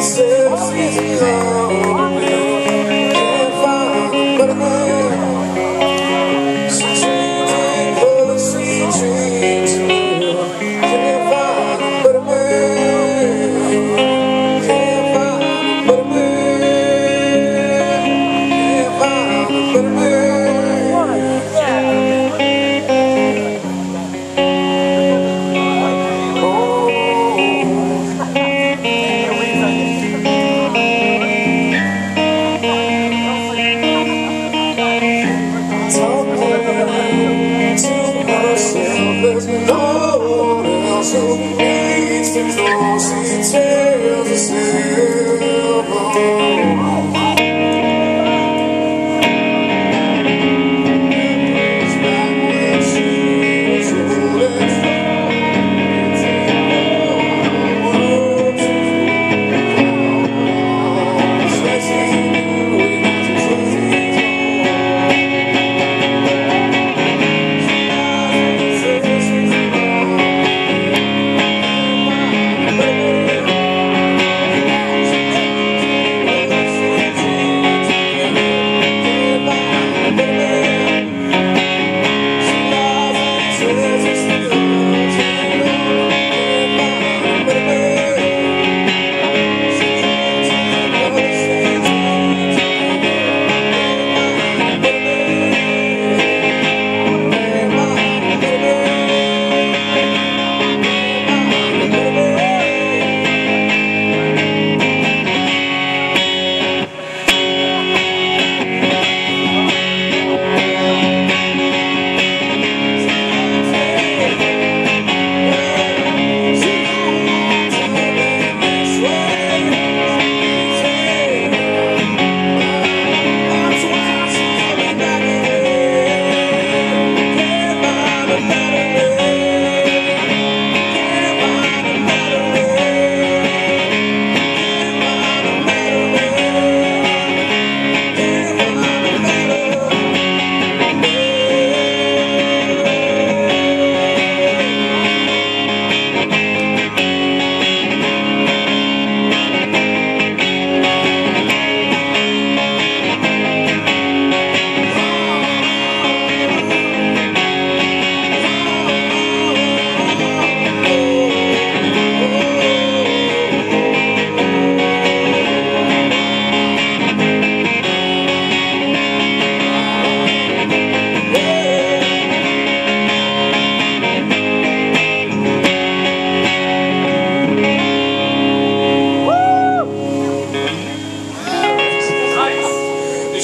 steps beyond. also leads to those he tells us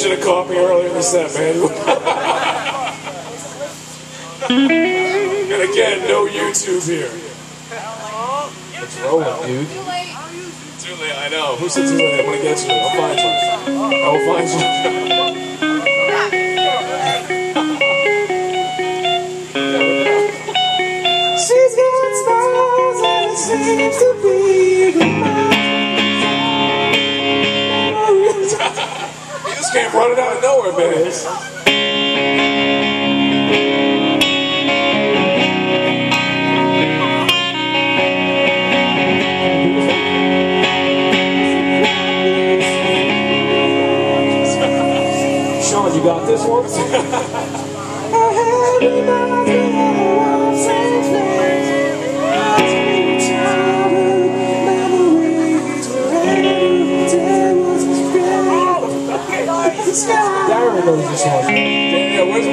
should have caught me earlier than that, man. and again, no YouTube here. It's wrong with dude? Too late. I know. Who said too late? I'm gonna get you. I'll find you. I'll find you. She's got smiles and it seems to be came running out of nowhere, man. i knows this one. Yeah, where's the?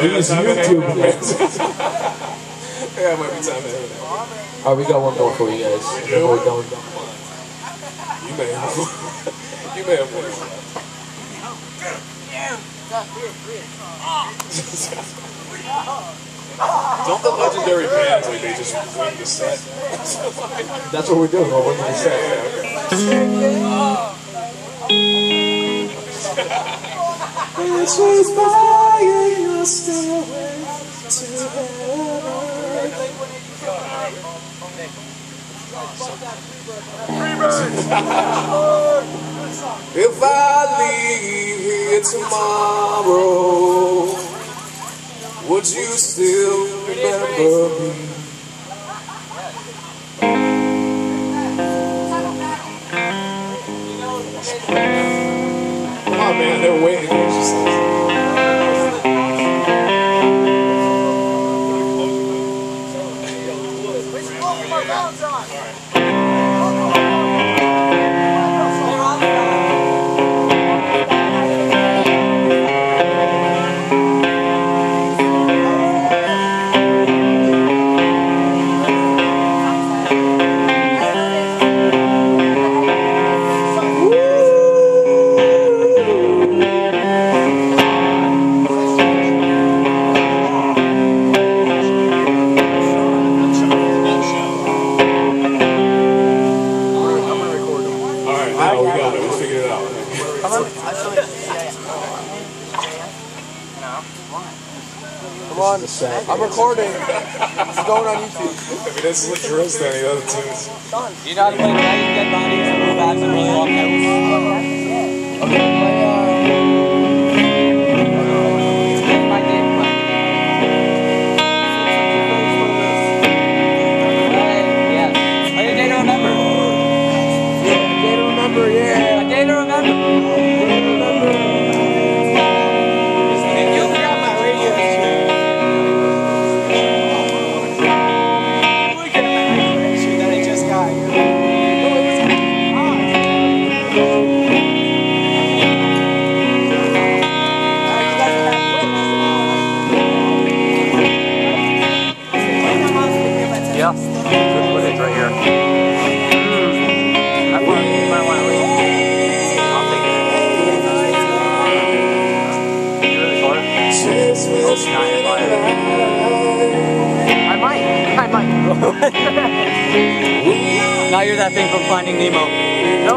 He's YouTube. yeah, might be time to Alright, we got one more for you guys. You may have one. You may have one. Yeah. Don't the legendary bands like they just win the set? That's what we're doing. We're winning the set. This is buying your stairway to heaven. if I leave here tomorrow would you still remember me? On, man, they're waiting Come on, I'm recording. It's going on YouTube. I mean, this is what Drill's done the other tunes. Do you know how to play Dragon Dead Bodies Yeah, good footage right here. Hmm. I want, you might want to leave. I'll take it. Hmm. You really for it? Hope not, I might. I might. now you're that thing from Finding Nemo. No,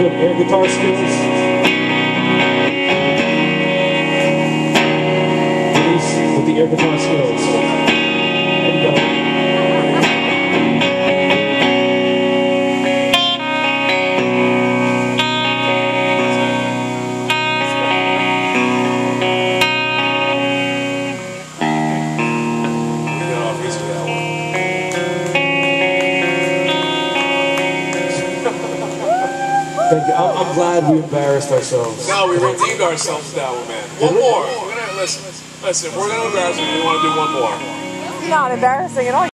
good air guitar skills. Denise with the air guitar skills. I'm, I'm glad we embarrassed ourselves. Now we redeemed ourselves that one, man. One more. We're gonna listen. Listen, we're gonna embarrass you. We want to do one more. Not embarrassing at all.